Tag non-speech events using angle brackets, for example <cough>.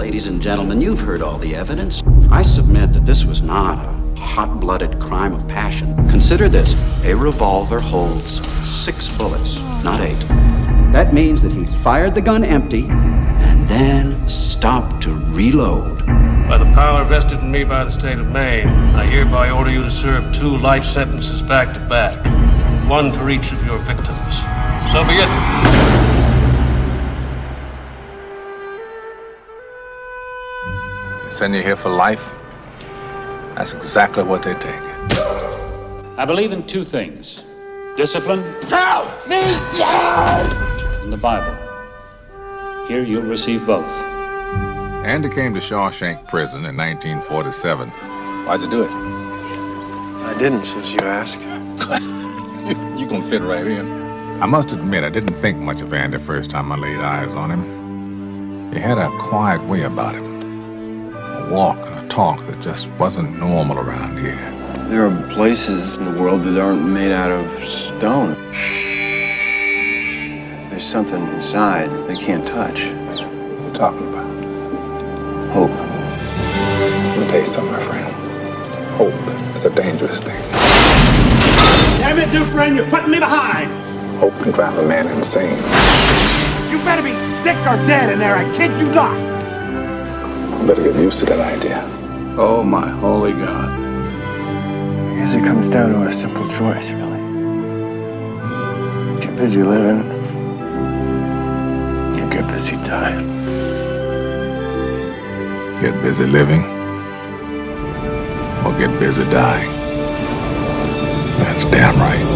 Ladies and gentlemen, you've heard all the evidence. I submit that this was not a hot-blooded crime of passion. Consider this. A revolver holds six bullets, not eight. That means that he fired the gun empty and then stopped to reload. By the power vested in me by the state of Maine, I hereby order you to serve two life sentences back to back, one for each of your victims. So be it. Send you here for life? That's exactly what they take. I believe in two things discipline Help me, Dad! and the Bible. Here you'll receive both. Andy came to Shawshank Prison in 1947. Why'd you do it? I didn't, since you ask. <laughs> you gonna fit right in. I must admit, I didn't think much of Andy first time I laid eyes on him. He had a quiet way about him. A walk and a talk that just wasn't normal around here. There are places in the world that aren't made out of stone. There's something inside that they can't touch. What are you talking about? Hope. Let me tell you something, my friend. Hope is a dangerous thing. Damn it, Dufresne, you're putting me behind! Hope can drive a man insane. You better be sick or dead in there, I kid you not! I better get used to that idea. Oh, my holy God. I guess it comes down to a simple choice, really. Get busy living, or get busy dying. Get busy living, or get busy dying. That's damn right.